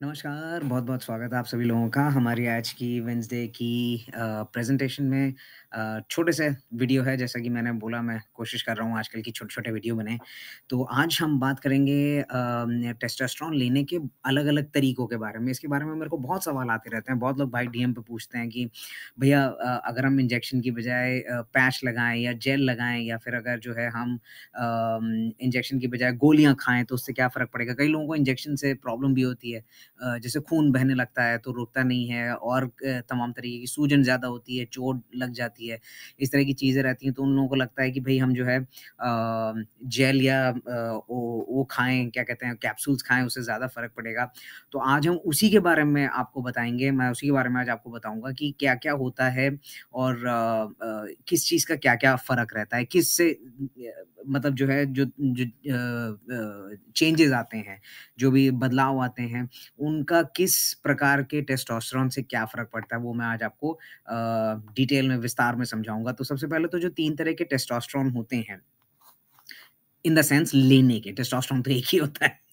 नमस्कार, बहुत-बहुत स्वागत है आप सभी लोगों का हमारी आज की वेंसडे की प्रेज़ेंटेशन में छोटे से वीडियो है जैसा कि मैंने बोला मैं कोशिश कर रहा हूँ आजकल की छोटे-छोटे वीडियो बने तो आज हम बात करेंगे टेस्टोस्टेरोन लेने के अलग-अलग तरीकों के बारे में। इसके बारे में मेरे को बहुत सवाल आते रहते हैं, बहुत लोग भाई डीएम पे पूछते हैं कि भैया अगर हम इंजेक्शन की बजाय पैच लगाएँ या जेल लगाएँ या फिर अगर जो है हम इंजेक्शन की बजाय गोलियाँ खाएँ तो उससे क्या फ़र्क पड़ेगा? कई लोगों को इंजेक्शन से प्रॉब्लम भी होती है। जैसे खून बहने लगता है तो रुकता नहीं है और तमाम तरीके की सूजन ज़्यादा होती है, चोट लग जाती है, इस तरह की चीज़ें रहती हैं तो उन लोगों को लगता है कि भाई हम जो है जेल या वो वो खाएँ, क्या कहते हैं कैप्सूल्स खाएँ उससे ज़्यादा फ़र्क पड़ेगा। तो आज हम उसी के बारे में आपको बताएँगे मैं उसी के बारे में आज आपको बताऊँगा कि क्या-क्या होता है और किस चीज़ का क्या-क्या फ़र्क रहता है, किससे अ, मतलब जो है जो जो चेंजेज़ आते हैं, जो भी बदलाव आते हैं उनका किस प्रकार के टेस्टोस्टेरोन से क्या फ़र्क पड़ता है, वो मैं आज आपको डिटेल में विस्तार में समझाऊँगा। तो सबसे पहले तो जो तीन तरह के टेस्टोस्टेरोन होते हैं, इन द सेंस लेने के, टेस्टोस्टेरोन तो एक ही होता है।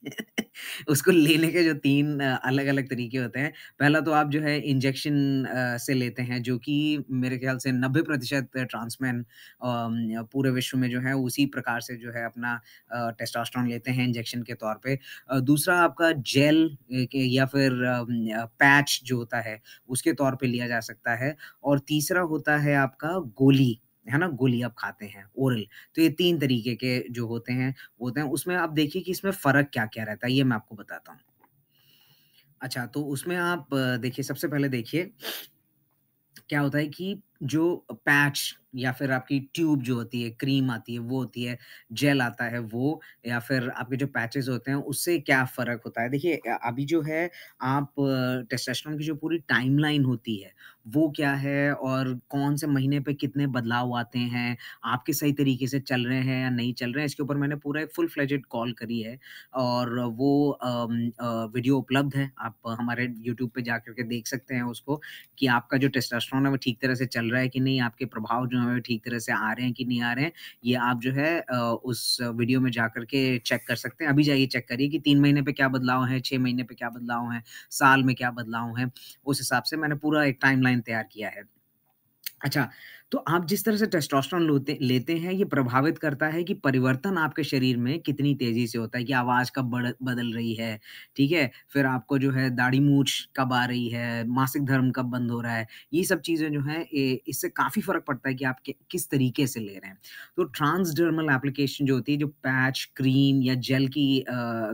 उसको लेने के जो तीन अलग-अलग तरीके होते हैं। पहला तो आप जो है इंजेक्शन से लेते हैं जो कि मेरे ख़्याल से 90% ट्रांस पूरे विश्व में जो है उसी प्रकार से जो है अपना टेस्टोस्टेरोन लेते हैं इंजेक्शन के तौर पे। दूसरा आपका जेल या फिर पैच जो होता है उसके तौर पे लिया जा सकता है और तीसरा होता है आपका गोली, है ना? गोली आप खाते हैं, ओरल। तो ये तीन तरीके के जो होते हैं, वो होते हैं। उसमें आप देखिए कि इसमें फ़र्क क्या-क्या रहता है, ये मैं आपको बताता हूँ। अच्छा, तो उसमें आप देखिए सबसे पहले देखिए क्या होता है कि जो पैच या फिर आपकी ट्यूब जो होती है, क्रीम आती है, वो होती है, जेल आता है वो या फिर आपके जो पैचेज़ होते हैं, उससे क्या फ़र्क होता है? देखिए अभी जो है आप टेस्टोस्टेरोन की जो पूरी टाइमलाइन होती है, वो क्या है और कौन से महीने पे कितने बदलाव आते हैं, आपके सही तरीके से चल रहे हैं या नहीं चल रहे हैं, इसके ऊपर मैंने पूरा एक फुल फ्लेजेड कॉल करी है और वो वीडियो उपलब्ध है। आप हमारे यूट्यूब पे जा के देख सकते हैं उसको कि आपका जो टेस्टोस्टेरोन है वो ठीक तरह से चल रहा है कि नहीं, आपके प्रभाव जो हैं वो ठीक तरह से आ रहे हैं कि नहीं आ रहे हैं, ये आप जो है उस वीडियो में जा करके चेक कर सकते हैं। अभी जाइए चेक करिए कि तीन महीने पे क्या बदलाव है छह महीने पे क्या बदलाव है साल में क्या बदलाव है उस हिसाब से मैंने पूरा एक टाइमलाइन तैयार किया है। अच्छा, तो आप जिस तरह से टेस्टोस्टेरोन लोते हैं, ये प्रभावित करता है कि परिवर्तन आपके शरीर में कितनी तेज़ी से होता है कि आवाज़ कब बढ़ बदल रही है, ठीक है? फिर आपको जो है दाढ़ी-मूँछ कब आ रही है, मासिक धर्म कब बंद हो रहा है, ये सब चीज़ें जो हैं इससे काफ़ी फ़र्क पड़ता है कि आप किस तरीके से ले रहे हैं। तो ट्रांसडर्मल एप्लीकेशन जो होती है, जो पैच, क्रीम या जेल की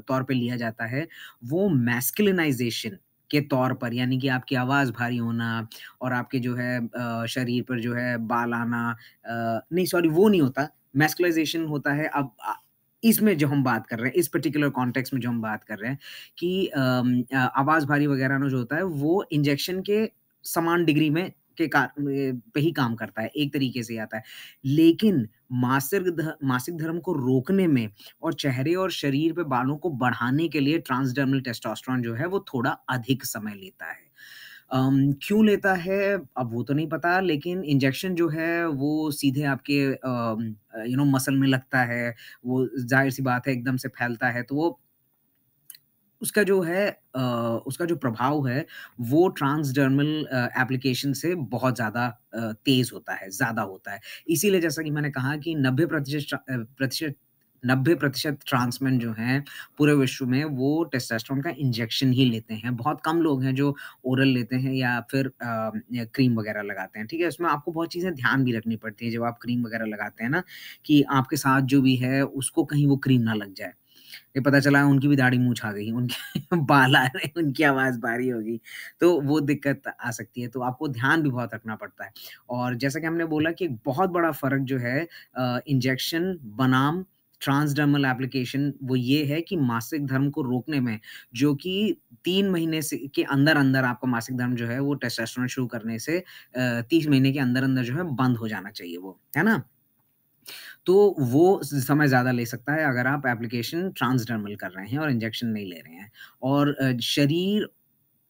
तौर पे लिया जाता है, वो मैस्कुलिनाइज़ेशन के तौर पर यानी कि आपकी आवाज़ भारी होना और आपके जो है शरीर पर जो है बाल आना नहीं सॉरी वो नहीं होता, मैस्कुलाइज़ेशन होता है। अब इसमें जो हम बात कर रहे हैं, इस पर्टिकुलर कॉन्टेक्स्ट में जो हम बात कर रहे हैं कि आवाज़ भारी वगैरह ना जो होता है, वो इंजेक्शन के समान डिग्री में के पे ही काम करता है, एक तरीके से आता है। लेकिन मासिक मासिक धर्म को रोकने में और चेहरे और शरीर पे बालों को बढ़ाने के लिए ट्रांसडर्मल टेस्टोस्टेरोन जो है, वो थोड़ा अधिक समय लेता है। अम, क्यों लेता है अब वो तो नहीं पता लेकिन इंजेक्शन जो है वो सीधे आपके यू नो मसल में लगता है, वो ज़ाहिर-सी बात है एकदम से फैलता है तो वो उसका जो है उसका जो प्रभाव है वो ट्रांसडर्मल एप्लीकेशन से बहुत ज़्यादा तेज़ होता है, ज़्यादा होता है। इसीलिए जैसा कि मैंने कहा कि 90% ट्रा अ, प्रतिशत 90% ट्रांस मेन जो हैं पूरे विश्व में वो टेस्टोस्टेरोन का इंजेक्शन ही लेते हैं। बहुत कम लोग हैं जो ओरल लेते हैं या फिर अ, या क्रीम वगैरह लगाते हैं, ठीक है? इसमें आपको बहुत चीज़ें ध्यान भी रखनी पड़ती है जब आप क्रीम वगैरह लगाते हैं ना, कि आपके साथ जो भी है उसको कहीं वो क्रीम ना लग जाए। ये पता चला उनकी भी दाढ़ी मूँछ आ गई, उनके बाल आ रहे उनकी आवाज़ भारी हो गई, तो वो दिक्कत आ सकती है, तो आपको ध्यान भी बहुत रखना पड़ता है। और जैसा कि हमने बोला कि बहुत बड़ा फ़र्क जो है इंजेक्शन बनाम ट्रांसडर्मल एप्लीकेशन वो ये है कि मासिक धर्म को रोकने में, जो कि तीन महीने से के अंदर-अंदर आपका मासिक धर्म जो है वो टेस्टोस्टेरोन शुरू करने से 30 महीने के अंदर-अंदर जो है बंद हो जाना चाहिए वो, है ना? तो वो समय ज़्यादा ले सकता है अगर आप एप्लीकेशन ट्रांसडर्मल कर रहे हैं और इंजेक्शन नहीं ले रहे हैं। और शरीर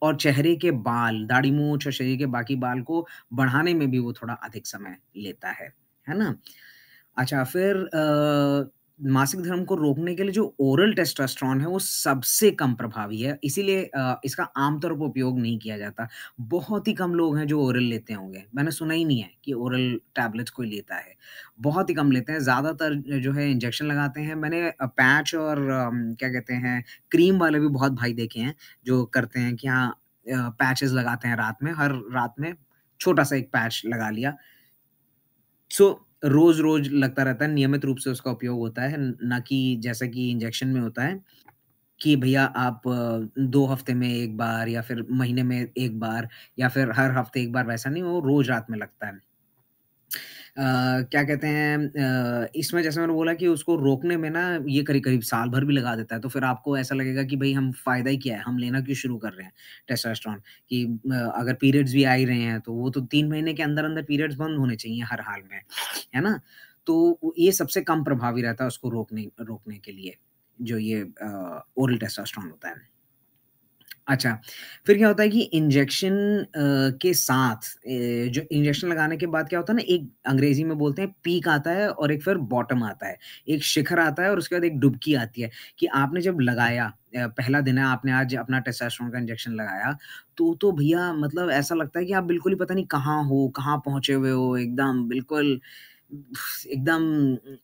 और चेहरे के बाल, दाढ़ी मूछ और शरीर के बाकी बाल को बढ़ाने में भी वो थोड़ा अधिक समय लेता है। है ना? अच्छा फिर अ, मासिक धर्म को रोकने के लिए जो ओरल टेस्टोस्टेरोन है वो सबसे कम प्रभावी है इसीलिए इसका आमतौर पर उपयोग नहीं किया जाता। बहुत ही कम लोग हैं जो ओरल लेते होंगे। मैंने सुना ही नहीं है कि ओरल टैबलेट्स कोई लेता है। बहुत ही कम लेते हैं, ज़्यादातर जो है इंजेक्शन लगाते हैं। मैंने पैच और क्या कहते हैं क्रीम वाले भी बहुत भाई देखे हैं जो करते हैं कि हाँ पैचेज़ लगाते हैं रात में, हर रात में छोटा-सा एक पैच लगा लिया। सो रोज़-रोज़ लगता रहता है, नियमित रूप से उसका उपयोग होता है, ना कि जैसा कि इंजेक्शन में होता है, कि भैया आप दो हफ़्ते में एक बार या फिर महीने में एक बार या फिर हर हफ़्ते एक बार वैसा नहीं, वो रोज़ रात में लगता है। क्या कहते हैं इसमें जैसे मैंने बोला कि उसको रोकने में ना ये करीब-करीब साल भर भी लगा देता है, तो फिर आपको ऐसा लगेगा कि भाई हम फ़ायदा ही क्या है, हम लेना क्यों शुरू कर रहे हैं टेस्टोस्टेरोन कि अगर पीरियड्स भी आ ही रहे हैं, तो वो तो तीन महीने के अंदर-अंदर पीरियड्स बंद होने चाहिए हर हाल में, है ना? तो ये सबसे कम प्रभावी रहता है उसको रोकने रोकने के लिए, जो ये ओरल टेस्टोस्टेरोन होता है। अच्छा, फिर क्या होता है कि इंजेक्शन के साथ जो इंजेक्शन लगाने के बाद क्या होता है ना, एक अंग्रेज़ी में बोलते हैं पीक आता है और एक फिर बॉटम आता है। एक शिखर आता है और उसके बाद एक डुबकी आती है कि आपने जब लगाया पहला दिन है, आपने आज अपना टेस्टोस्टेरोन का इंजेक्शन लगाया, तो तो भैया मतलब ऐसा लगता है कि आप बिल्कुल ही पता नहीं कहाँ हो, कहाँ पहुँचे हुए हो, एकदम बिल्कुल एकदम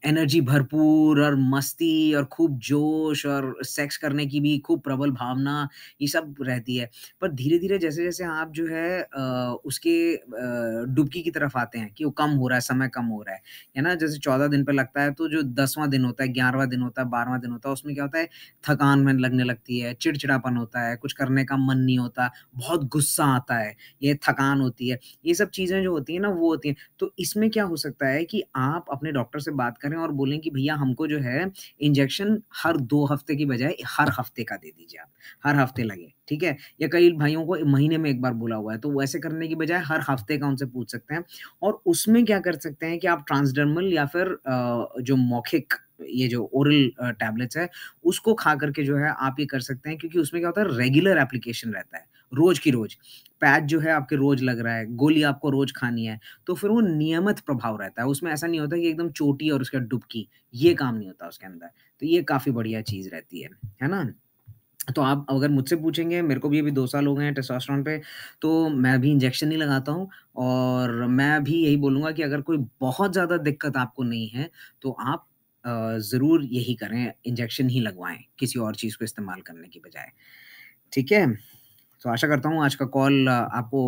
एनर्जी भरपूर और मस्ती और खूब जोश और सेक्स करने की भी खूब प्रबल भावना, ये सब रहती है। पर धीरे-धीरे जैसे-जैसे आप जो है उसके डुबकी की तरफ़ आते हैं कि वो कम हो रहा है, समय कम हो रहा है, है ना? जैसे 14 दिन पे लगता है, तो जो 10वाँ दिन होता है, 11वाँ दिन होता है, 12वाँ दिन होता है, उसमें क्या होता है, थकान में लगने लगती है, चिड़चिड़ापन होता है, कुछ करने का मन नहीं होता, बहुत गुस्सा आता है, ये थकान होती है। ये सब चीज़ें जो होती हैं ना, वो होती हैं। तो इसमें क्या हो सकता है कि आप अपने डॉक्टर से बात करें और बोलें कि भैया हमको जो है इंजेक्शन हर दो हफ़्ते की बजाय हर हफ़्ते का दे दीजिए आप, हर हफ़्ते लगे, ठीक है? या कई भाइयों को महीने में एक बार बोला हुआ है, तो वैसे करने की बजाय हर हफ़्ते का उनसे पूछ सकते हैं और उसमें क्या कर सकते हैं कि आप ट्रांसडर्मल या फिर जो मौखिक ये जो ओरल टैबलेट्स है, उसको खा करके जो है आप ये कर सकते हैं क्योंकि उसमें क्या होता है रेगुलर एप्लीकेशन रहता है, रोज़ की रोज़। पैच जो है आपके रोज़ लग रहा है, गोली आपको रोज़ खानी है, तो फिर वो नियमित प्रभाव रहता है। उसमें ऐसा नहीं होता कि एकदम चोटी और उसके डुबकी, ये काम नहीं होता उसके अंदर। तो ये काफ़ी बढ़िया चीज़ रहती है, है ना? तो आप अगर मुझसे पूछेंगे, मेरे को भी अभी 2 साल हो गए हैं टेस्टोस्टेरोन पे, तो मैं भी इंजेक्शन ही लगाता हूँ और मैं भी यही बोलूँगा कि अगर कोई बहुत ज़्यादा दिक्कत आपको नहीं है, तो आप ज़रूर यही करें, इंजेक्शन ही लगवाएँ किसी और चीज़ को इस्तेमाल करने की बजाय। ठीक है? तो आशा करता हूँ आज का कॉल आपको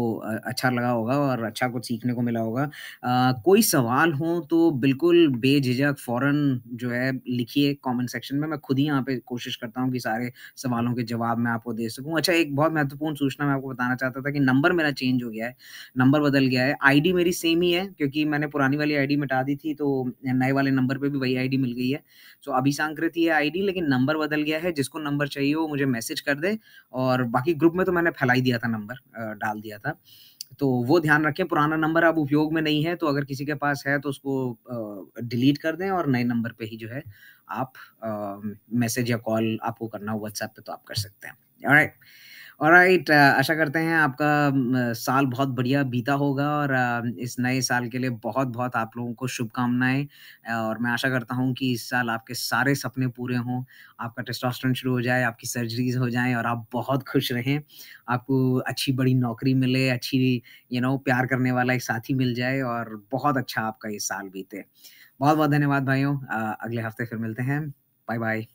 अच्छा लगा होगा और अच्छा कुछ सीखने को मिला होगा। अ, कोई सवाल हो तो बिल्कुल बेझिझक फ़ौरन जो है लिखिए कमेंट सेक्शन में, मैं खुद ही यहाँ पे कोशिश करता हूँ कि सारे सवालों के जवाब मैं आपको दे सकूँ। अच्छा एक बहुत महत्वपूर्ण सूचना मैं आपको बताना चाहता था कि नंबर मेरा चेंज हो गया है, नंबर बदल गया है। आईडी मेरी सेम ही है क्योंकि मैंने पुरानी वाली आईडी मिटा दी थी तो नए वाले नंबर पे भी वही आईडी मिल गई है। सो अभिसांकृत ही है आईडी लेकिन नंबर बदल गया है, जिसको नंबर चाहिए वो मुझे मैसेज कर दे और बाकी ग्रुप में तो मैंने फैला फैलाई दिया था नंबर डाल दिया था। तो वो ध्यान रखें पुराना नंबर अब उपयोग में नहीं है, तो अगर किसी के पास है तो उसको डिलीट कर दें और नए नंबर पे ही जो है आप मैसेज या कॉल आपको करना हो व्हाट्सएप पे तो आप कर सकते हैं। ऑलराइट, ऑलराइट आशा करते हैं आपका साल बहुत बढ़िया बीता होगा और इस नए साल के लिए बहुत-बहुत आप लोगों को शुभकामनाएँ और मैं आशा करता हूँ कि इस साल आपके सारे सपने पूरे हों, आपका टेस्टोस्टेरोन शुरू हो जाए, आपकी सर्जरीज़ हो जाएँ और आप बहुत खुश रहें। आपको अच्छी बड़ी नौकरी मिले, अच्छी यू नो प्यार करने वाला एक साथी मिल जाए और बहुत अच्छा आपका ये साल बीते। बहुत-बहुत धन्यवाद भाइयों अगले हफ़्ते फिर मिलते हैं। बाय-बाय।